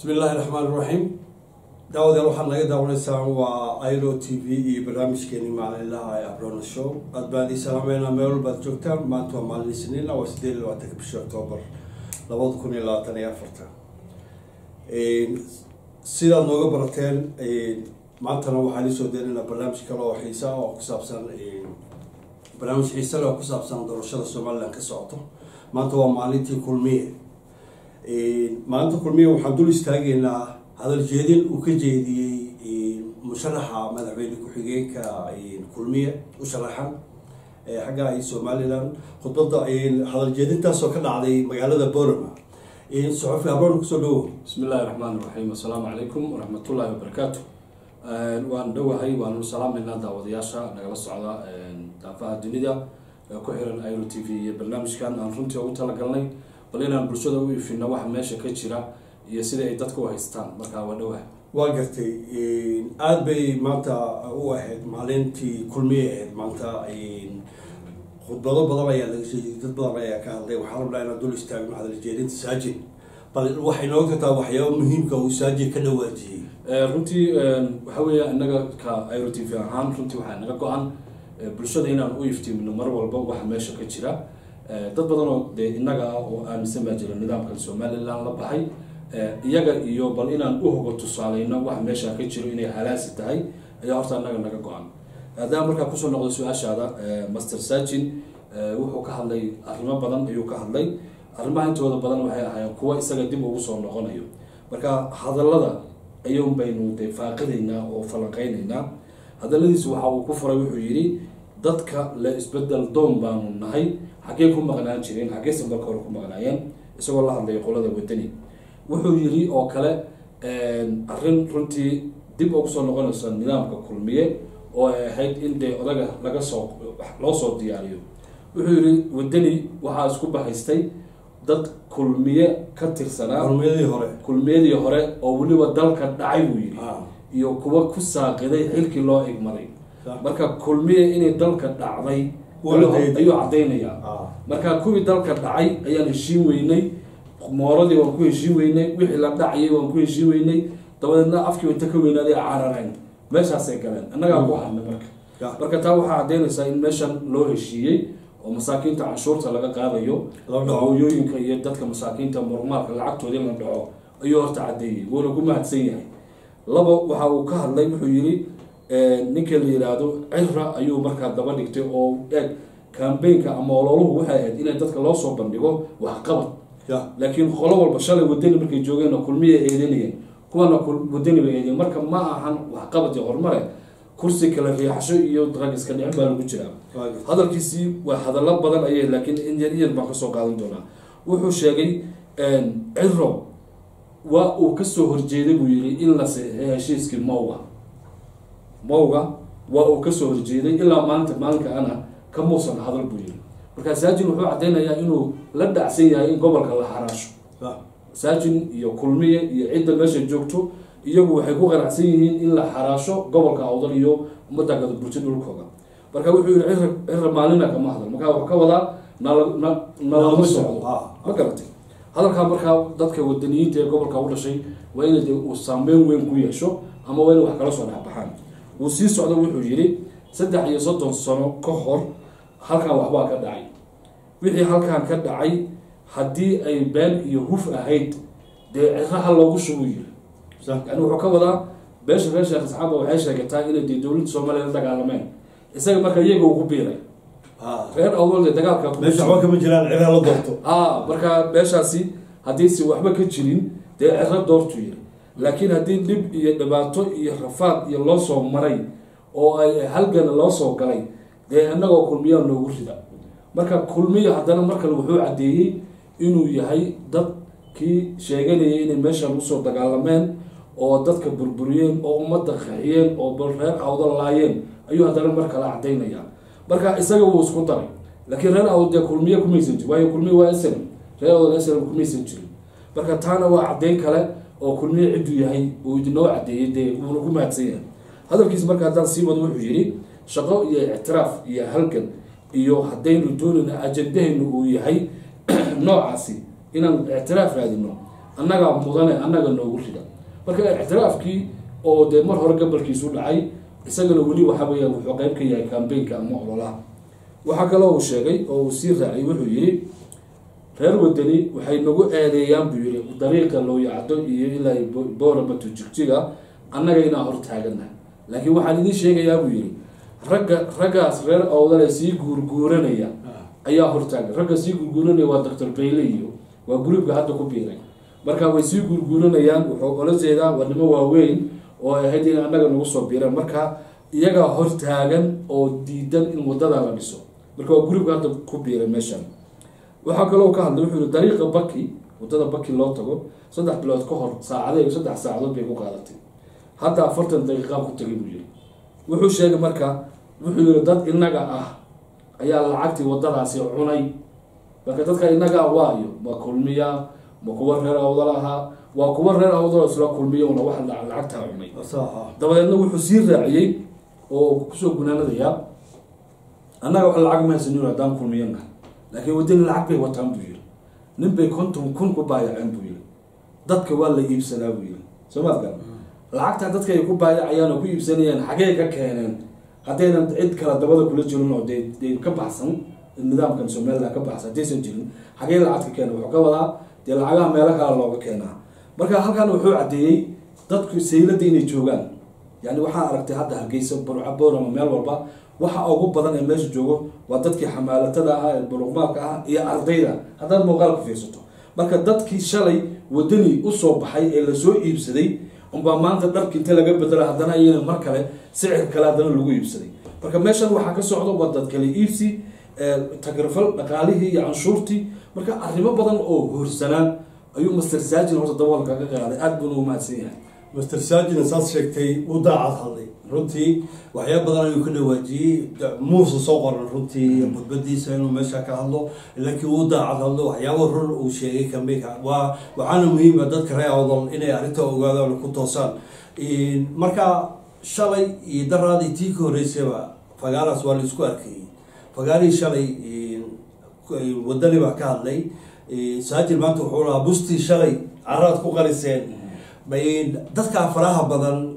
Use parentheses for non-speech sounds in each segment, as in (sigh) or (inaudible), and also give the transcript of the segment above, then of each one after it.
bismi illaahi raxmaan iraxiim daawadeel waxaad naga daawanaysaan waa iro t v iyo barnaamijkeeni maalinlaha ee abrona show. Aad baan idii salaameynaa meel walbaad joogtaan. Maanta waa maalin isniina waa sideed iyo labaatanka bishii octoobar labada kun iyo labaatan iyo afartan. Sidaad nooga barateen maantana waxaan isoo deenaynaa barnaamij kale oo xiisa oo ku saabsan barnaamij xiise leh oo ku saabsan doorashada somalilan ka socoto. Maanta waa maalintii kulmiye maalinta kulmiye waxaan dul istaagaynaa hadal jeedin uu ka jeediyey musharaxa madaxweyne ku-xigeenka kulmiye u sharaxan xagga ay somalilan. Khudbadda hadal jeedintaasoo ka dhacday magaalada borama soxofi habroon ku soo dhawo bismi illaahi raxmaan iraxiim assalaamu calaykum waraxmatullaahi wabarakaatu waan dhowahay waanu salaameynaa daawadayaasha nagala socda daafaha dunida ku xiran iro t v iyo barnaamijkan. Aan runtii ugu talagalnay bal inaan bulshada u ifino waxa meesha ka jira iyo sida ay dadka u haystaan markaa waa dhowahay waa gartay aada bay maanta u ahayd maalintii kulmiye ahayd maanta khudbado badan ayaa laga sheegay dad badan ayaa ka hadlay waxaan rabnaa inaan dul istaagno hadal jeedinta saajin bal waxay nooga kartaa waxyaaba muhiimka uu saajin ka dhawaajiyey. Runtii waxa weeya inaga ka iro t v ahaan runtii waxaa naga go-an bulshada inaan u iftiimino mar walba waxa meesha ka jira dad badan oo dee innaga ah oo aaminsan baa jira nidaamkan somalilan la baxay. Iyaga iyo bal inaan u hogo tusaaleyno waxa meesha ka jiro inay halaasi tahay ayaa horta innaga naga go-an. Haddaan markaa ku soo noqday su'aashaada master sajin wuxuu ka hadlay arrimo badan ayuu ka hadlay. Arrimaha intooda badan waxay ahaayeen kuwa isaga dib ugu soo noqonayo. Marka hadallada ayuun baynu de faaqidaynaa oo falanqeynaynaa. Hadalladiisu waxa uu ku furay wuxuu yidhi dadka la isbeddel doon baanu nahay xaggee ku maqnaan jireen xaggeese marka hore ku maqnaayeen. Isagoo la hadlaya qolada wadani wuxuu yidhi oo kale arrin runtii dib ugu soo noqonaysa nidaamka kulmiye oo ay ahayd in dee odaga laga soo loo soo diyaariyo. Wuxuu yidhi wadani waxaa isku bahaystay dad kulmiye ka tirsanaa kulmiyadii hore. Kulmiyadii hore oo weliba dalka dhacay buu yidhi. Iyo kuwa ku saaqiday xilkii loo igmaday marka kulmiye inay dalka dhacday ayuu caddaynayaa marka kuwii dalka dhacay ayaan heshiin weynay. Mooradii waan ku heshiin weynay. Wixii la dhacayay waan ku heshiin weynay. Dabadeedna afkii inta ka weynaaday carareen meeshaasay galeen. Annagaa ku hadnay marka. Marka taa waxaa caddaynaysaa in meeshan loo heshiiyey oo masaakiinta canshuurta laga qaadayo hooyooyinka iyo dadka masaakiinta murmaalka lacagtoodii la dhaco ayuu horta caddeeyey. Wuuna ku mahadsan yahay. Laba waxa uu ka hadlay wuxuu yidhi ninka la yidhaahdo cira ayuu markaa daba dhigtay oo eeg cambaynka ama ololuhu waxay ahayd inay dadka loo soo bandhigo waxqabad laakiin qolo walba shalay wadani markay joogeen kulmiya eedanayeen kuwana wadani bay eedeen marka ma ahan waxqabad iyo horumare kursi kala riixasho iyo rag iska dhicin baa lagu jiraa. Hadalkiisii waa hadallo badan ayay laakiin in yar yar baan ka soo qaadan doonaa. Wuxuu sheegay ciro waa uu ka soo horjeeday buu yihi in la heshiiskii mawga mawga waa uu ka soo horjeeday ilaa maalinta maalinka ana ka muusan hadal buu yihi markaa saajin wuxuu caddaynayaa inuu la dhacsan yahay in gobolka la xaraasho saajin iyo kulmiye iyo cidda meesha joogto iyagu waxay ku qanacsan yihiin in la xaraasho gobolka awdal iyo ummadda gadaburti dhulkooda. Marka wuxuu yihi cira maalina kama hadal. Markaa wuxuu ka wadaa nala nalama socdo. ma garatay. Hadalkaa markaa dadka wadaniyiinta ee gobolka u dhashay waa inay de uu saameyn weyn ku yeesho ama waa inay wax kala soo dhexbaxaan wuu sii socda wuxuu yidhi saddex iyo soddon sano ka hor halkan waxbaa ka dhacay. Wixii halkan ka dhacay haddii ay been iyo huf ahayd dee ciraha loogu shubu yiri yani wuxuu ka wadaa beesha reer sheekh isxaaba waxay sheegataa inay dee dowladda soomaaliya la dagaalameen. Isaga marka iyaga ugu biiray. Reer awalde dagaalka meesha waxba kama jiraan ciraa la doorto. A marka meeshaasi haddiise waxba ka jirin dee ciro doortu yiri laakiin haddii dhib iyo dhibaato iyo rafaad iyo loo soo maray oo ay halgana loo soo galay dee inagoo kulmiyaa noogu rida. Marka kulmiya haddana markale wuxuu caddeeyey inuu yahay dadkii sheeganayay inay meeshan u soo dagaalameen oo dadka burburiyeen oo ummadda qaxiyeen oo reer awda laayeen ayuu haddana mar kale caddaynaya marka isaga wuu isku daray. Laakiin reer awd dee kulmiye kumaysan jirin waayo kulmiye waa slm reer awdal slm kumaysan jirin marka taana waa caddeyn kale oo kulmiye cidduu yahay uu idinoo caddeeyey dee wuuna ku mahadsan yahay hadalkiis marka haddaan sii wado wuxuu yidhi shaqo iyo ictiraaf iyo halgan iyo haddaynu doonayna ajandahaynu uu yahay (clears throat) noocaasi inaan ictiraaf raadino annagaa mudane annaga noogu rida. Marka ictiraafkii oo dee mar hore gabalkiisu dhacay isagana weli waxa weeya wuxuu qeyb ka yahay kambeynka ama ololaha. Waxaa kaloo uu sheegay oo uu sii raacay wuxuu yidhi reer wadani waxay nagu eedeeyaan buu yihi dariiqa looyacdo iyo ilaa boorabatu jigjiga annaga inaan hor laakiin waxaan idiin sheegayaa buu yihi ragga raggaas reer awdale sii guurguuranaya ayaa hortaagan ragga sii guurguuranaya waa doctor bayle iyo waa gruubka hadda ku biiray. Marka way sii guurguuranayaan wuxuu ola jeedaa waa nimo waaweyn oo ay ahayd in annaga nagu soo biiraan. Marka iyagaa hortaagan oo diidan in waddada la dhiso marka waa gruubka hadda ku biiray meeshan waxaa kaloo ka hadlay wuxuu yihi dariiqa baki waddada baki loo tago saddex bilood ka hor saacadee saddex saacadood bay ku qaadatay. Hadda afartan daqiiqaa ku tagay buu yihi wuxuu sheegay marka wuxuu yihi dad inaga ah ayaa lacagtii wadadaasi cunay. Marka dadka inaga ah waayo ma kulmiya ma kuwa reer awdal ahaa waa kuwa reer awdal isla kulmiya una wax lacagtaa cunay. Dabadeedna wuxuu sii raaciyey oo ku soo gunaanadayaa annaga wax lacag ma haysanin haddaan kulmiyana laakiin wadani lacag bay wataan buu yiri nin bay konton kun ku baayaceen buu yiri dadka waa la iibsadaa buu yiri soo maad garan lacagta dadka ay ku baayacayaan oo ku iibsanayaan xagee ka keeneen haddaynan cid kala dabada kula jirin oo de de ka baxsan nidaamkan somaliland ka baxsan haddaysan jirin xagee lacagta keena wuxuu ka wadaa dee lacagaha meelo kala looga keenaa. Marka halkan wuxuu caddeeyey dadku sayladda inay joogaan. Yani waxaa aragtay hadda hargeysa burca boorama meel walba waxa ugu badan ee meesha joogo waa dadkii xamaalatada ahaa ee buluqmaalka ah iyo ardayda. Haddaad muuqaal ku fiirsato. Marka dadkii shalay wadani u soo baxay ee la soo iibsaday unbaa maanta dharki inta laga bedela haddana iyana mar kale sicir kale haddana lagu iibsaday. Marka meeshan waxaa ka socda waa dad kale iibsi tagrifal dhaqaalihii iyo canshuurtii. Marka arrimo badan oo hoorsanaan ayuu master saajin horta daboolka ka qaaday. Aada buuna u mahadsan yahay master saajina saad sheegtay u daacad hadlay. Runtii waxyaaba badan ayuu ka dhawaajiyey. Muusa soo qoran runtii khudbadiisa inuu meesha ka hadlo. Laakiin uu daacad hadlo waxyaaba run uu sheegay kambeynka waa waxaana muhiima dadka reer awdal inay arrinta ogaadaan ku toosaan. Marka shalay iyo daraadii tii ka horreysayba fagaaraas waa la isku arkayay fagaarihii shalay wadani baa ka hadlay. Saajin maanta wuxuu lahaa bustii shalay caraad ku qariseen dadkaa faraha badan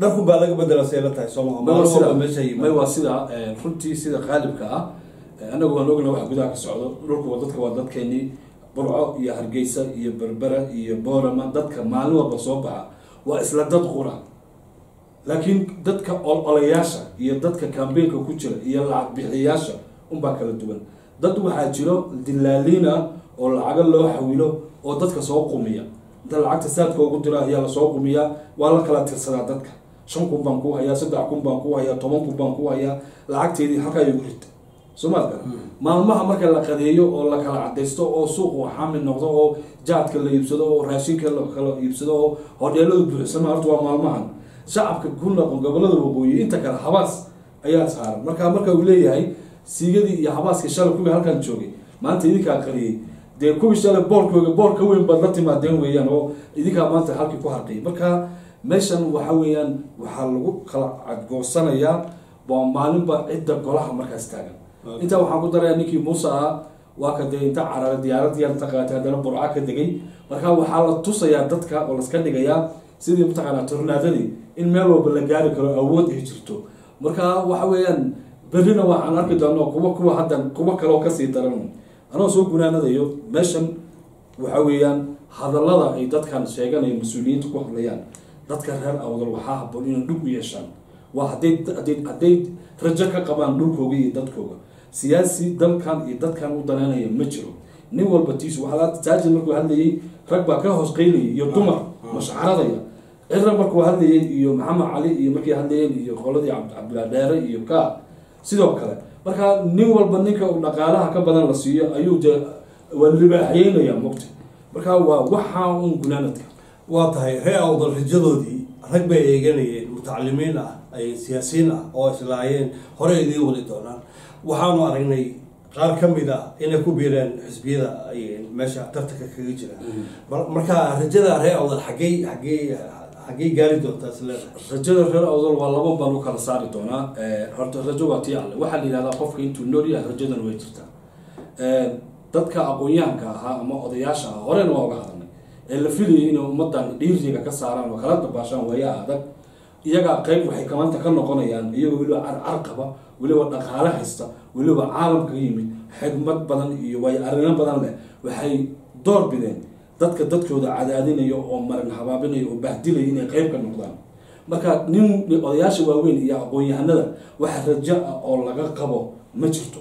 dharku baa laga bedela seela tahay soomamay waa sida runtii sida qaalibka ah anagu waan ogna wax gudaha ka socdo. Dhulku dadka waa dadkeenii burco iyo hargeysa iyo berbera iyo boorama dadka maalin walba soo baxa. Waa isla dad qura. Laakiin dadka olayaasha iyo dadka kambeynka ku jira iyo lacag bixiyayaasha unbaa kala duwan. Dad waxaa jiro dilaaliina oo lacago loo xawilo oo dadka soo qumiya inta lacagta saadka ugu dira ayaa la soo qumiyaa waa la kala tirsadaa dadka. Shan kun baan ku hayaa saddex kun baan ku hayaa toban kun baan ku hayaa. Lacagteedii halkaa igu rita soo maad gara maalmaha marka la qadeeyo oo la kala cadaysto oo suuqu xamil noqdo oo jaadka la iibsado oo raashinka la kala iibsado oo hodheeladu buuxsama horta waa maalmahan. Shacabka ku noqon gobollada waqooyi inta kale habaas ayaa saaran. Marka marka uu leeyahay siigadii iyo habaaskii shalay kuwii halkan joogay. Maanta idinkaa qariyey dee kuwii shalay boorkooga boor ka weyn baad la timaadeen weeyaan oo idinkaa maanta halkii ku harqiyay marka meeshan waxa weeyaan waxaa lagu kala cadgoosanayaa waa maalinba cidda golaha markaas taagan. Intaa waxaan ku darayaa ninkii muuse ahaa waa ka dee inta carara diyaarad yarta qaatay haddana burca ka degay. Marka waxaa la tusayaa dadka oo laska dhigayaa sidii mataqaanaa tornaadadii in meel walba la gaari karo awood ay jirto. Marka waxa weeyaan berrina waxaan arki doona kuwa kuwa haddan kuwa kaleo ka sii daran anoo soo gunaanadayo meeshan waxa weeyaan hadallada ay dadkan sheeganaya mas'uuliyiinta ku hadlayaan dadka reer awdal waxaa haboon inay dhug u yeeshaan. Waa hadday hadday hadday rajo ka qabaan dhulkooga iyo dadkooga. Siyaasi dalkan iyo dadkan u danaynaya ma jiro. Nin walba tiisu saajin markuu hadlayay rag baa ka hoos qeynayay iyo dumar mashcaradaya cira markuu hadlayay iyo maxamed cali iyo markay hadlayeen iyo qoladii cabdilaa dheere iyo ka. Sidoo kale marka nin walba ninka dhaqaalaha ka badan la siiyo ayuu waa libaaxyeynaya mogta marka waa waxaa un gunaanadka. Waa tahay reer awdal rajadoodii rag bay eeganayeen mutacalimiin ah ay siyaasiyiin ah oo islaayeen hore idiin wadi doonaan. Waxaanu aragnay qaar ka mid a inay ku biireen xisbiyada ay meesha tartanka kaga jiraan. Marka rajada reer awdal xaggey xaggey xaggey gaari doontaa isleedahay rajada reer awdal waa laba baan u kala saari doonaa horta rajo waa tii alle. Waxaa la yidhahdaa qofka intuu nool yahay rajadan way jirtaa. Dadka aqoon-yahanka ahaa ama odayaasha ah horena waa uga hadalnay. Ee la filayay inay ummadan dhiiriga ka saaraan oo kala dabaashaan waayaa adag iyagaa qeyb waxay kamanta ka noqonayaan iyagoo weliba carcar qaba weliba dhaqaale haysta weliba caalamka yimid xigmad badan iyo waayo arimo badan leh. Waxay door bideen dadka dadkooda cadaadinaya oo marin habaabinaya oo bahdilaya inay qeyb ka noqdaan. Marka nin odayaasha waaweyn iyo aqoon-yahanada waxa rajo ah oo laga qabo ma jirto.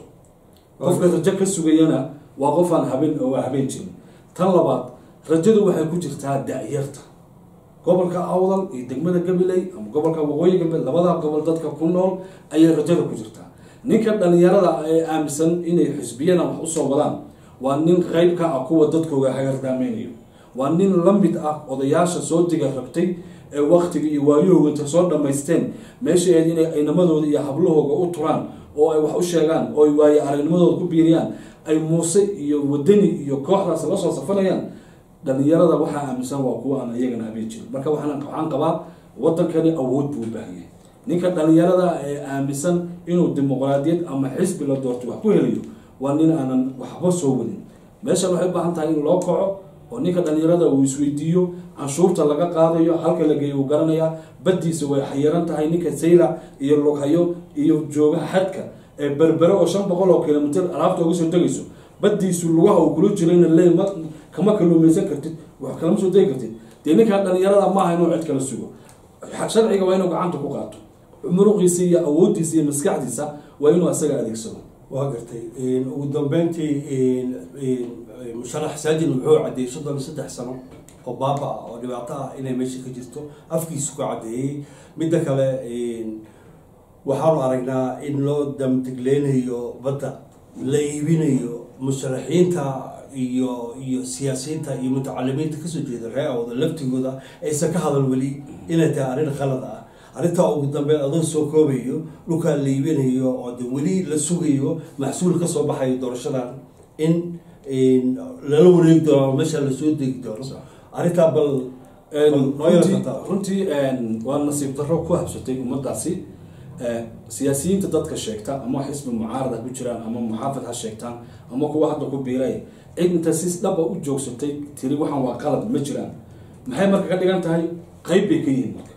Qofka rajo ka sugayana waa qof aan habeen oo habeen jirin. Tan labaad rajadu waxay ku jirtaa da-yarta gobolka awdal iyo degmada gabiley ama gobolka waqooyi galbeed labada gobol dadka ku nool ayay rajada ku jirtaa. Ninka dhalinyarada ee aaminsan inay xisbiyana wax u soo wadaan waa nin qeyb ka ah kuwa dadkooga hagardaamaynayo waa nin la mid ah odayaasha soo diga rabtay ee waktiga iyo waayahooga inta soo dhammaysteen. Meesha ahayd inay aynamadooda iyo hablahooga u turaan oo ay wax u sheegaan oo ay waayo aragnimadooda ku biiriyaan ay muuse iyo wadani iyo kooxdaas la soo safanayaan. Dhalinyarada waxaa aaminsan waa kuwa aan iyagana habeen jirin. Marka waxaan qabaa wadankani awood buu u baahanyay ninka dhalinyarada ee aaminsan inuu dimuqraadiyad ama xisbi la doorto wax ku helayo waa nin aanan waxba soo wadin. Meeshan waxay u baahan tahay in loo kaco oo ninka dhalinyarada uu isweydiiyo canshuurta laga qaadayo halka la geeyo uu garanayaa baddiisa way xayiran tahay ninka saylac iyo lughayo iyo jooga xadka ee berbere oo shan boqol oo kilomitr alaabta uga soo degayso. Baddiisu lugaha uu kula jirayna le ma kama kaluumaysan kartid wax kalama soo degi kartid. Dee ninkaa dhalinyarada maaha inuu cid kala sugo. Sharciga waa inuu gacanta ku qaato. Muruqiisa iyo awoodiisa iyo maskaxdiisa waa inuu asaga adeegsado waa gartay ugu dambeyntii musharax saajin wuxuu caddeeyey soddon iyo saddex sano oo baaba ah oo dhibaato ah inay meesha ka jirto afkiisu ku caddeeyey midda kale waxaanu aragnaa in loo damdegleynayo badda la iibinayo musharaxiinta iyo iyo siyaasiyiinta iyo mutacalimiinta ka soo jeeda ree-awda laftigooda aysan ka hadal weli inay tahay arrin khalad ah arrintaa ugu dambeyn adoo soo koobayo dhulkaa la iibinayo oo de weli la sugayo maxsuul ka soo baxayo doorashadan in lala wareegi doono meesha la soo degi doono. Arrintaa bal runtii waa nasiib darro ku habsatay ummadaasi siyaasiyiinta dadka sheegta ama xisbi mucaarad ha ku jiraan ama muxaafid ha sheegtaan ama kuwa hadda ku biiray. Cid inta si dhaba u joogsatay tiri waxaan waa qalad ma jiraan. Maxay marka ka dhigan tahay? Qeyb bay ka yihiin marka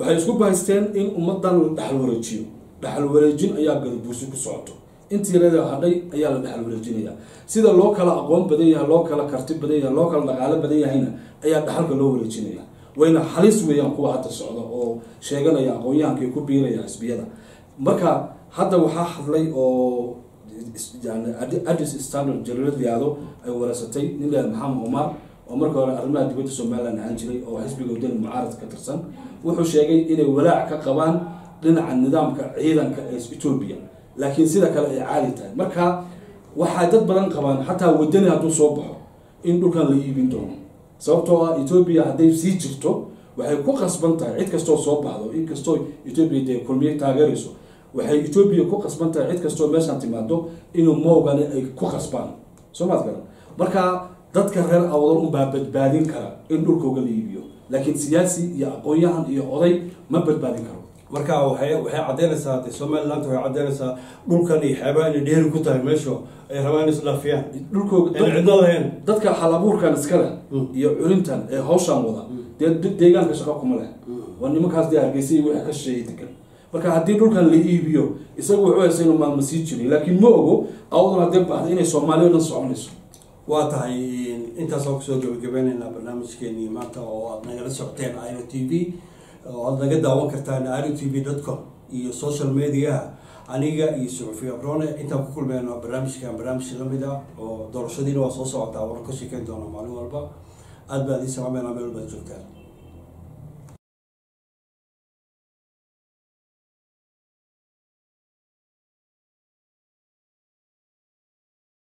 waxay isku bahaysteen in ummadan la dhexal wareejiyo. Dhexal wareejin ayaa gadabuusi ku socoto. Intii yarada hadhay ayaa la dhexal wareejinaya. Sida loo kala aqoon badan yahay loo kala karti badan yahay loo kala dhaqaalo badan yahayna ayaa dhexalka loo wareejinaya. Wayna halis weeyaan kuwa hadda socda oo sheeganaya aqoon-yahankay ku biiraya xisbiyada marka hadda waxaa hadlay oo addis standard jalala liyaado ay wareysatay nin leeda maxamed cumar oo marka hore arrimaha dibadda somalilan ahaan jiray oo xisbiga wadani mucaarad ka tirsan wuxuu sheegay inay walaac ka qabaan dhinaca nidaamka ciidanka ee etoobiya laakiin sida kale ay caadi tahay. Marka waxay dad badan qabaan xataa wadani hadduu soo baxo in dhulkan la iibin doono. Sababtoo ah etoobiya hadday sii jirto waxay ku qasban tahay cid kastoo soo baxdo inkastoo etoobiya dee kulmiye taageerayso. Waxay etoobiya ku qasban tahay cid kastoo meeshaan timaado inuu mowgani ay ku qasbaan. Soo maad garan. Marka dadka reer awdal unbaa badbaadin kara in dhulkooga la iibiyo laakiin siyaasi iyo aqoon-yahan iyo oday ma badbaadin karo. Marka waxay waxay caddeynaysaa de somaliland waxay caddeynaysaa dhulkan iyo xeebaa inay dheeri ku tahay meeshu ay rabaan in isdhaafiyaan dhulkooga lahayn. dadka hal abuurkan iska leh iyo culintan ee hawshaan wada dee deegaanka shaqo kuma leh. Waa nimankaas dee hargeysa iyo wixii ka shisheeyay degan marka haddii dhulkan la iibiyo isagu wuxuu haysa inuu maalma sii jiray laakiin ma ogo awdan haddee baxday inay soomaaliya o dhan soconayso waa tahay intaasoo ku soo gabagabeyneynaa barnaamijkeenii maanta oo aad nagala socoteen iro t v oo aad naga daawan kartaan iro t v dot com iyo social mediaha. Aniga iyo suxufi abrone intaan ku kulmeyno barnaamijkan barnaamij la mid a oo doorashadiina waa soo socotaa waran ka sheekeyn doona maalin walba. Aad baa idin salaameyna meel baad joogtaan